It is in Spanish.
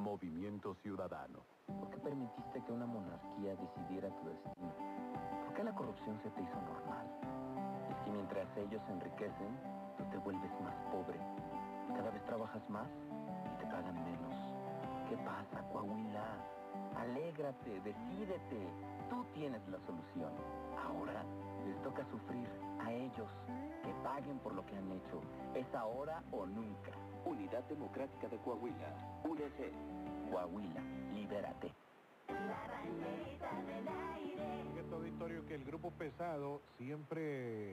Movimiento Ciudadano. ¿Por qué permitiste que una monarquía decidiera tu destino? ¿Por qué la corrupción se te hizo normal? Es que mientras ellos se enriquecen, tú te vuelves más pobre. Cada vez trabajas más y te pagan menos. ¿Qué pasa, Coahuila? Alégrate, decídete. Tú tienes la solución. Ahora les toca sufrir a ellos. Que paguen por lo que han hecho. Es ahora o nunca. Unidad Democrática de Coahuila. UDC. Coahuila, libérate. La banderita del aire. Este auditorio que el grupo pesado siempre